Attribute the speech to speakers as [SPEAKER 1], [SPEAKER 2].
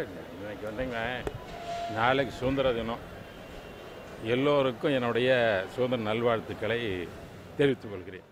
[SPEAKER 1] இன்னைக்கு வந்தீங்க நாளைக்கு சுதந்திர தினம். எல்லோருக்கும் என்னுடைய சுதந்திர நல்வாழ்த்துக்களை தெரிவித்துக் கொள்கிறேன்.